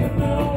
never know.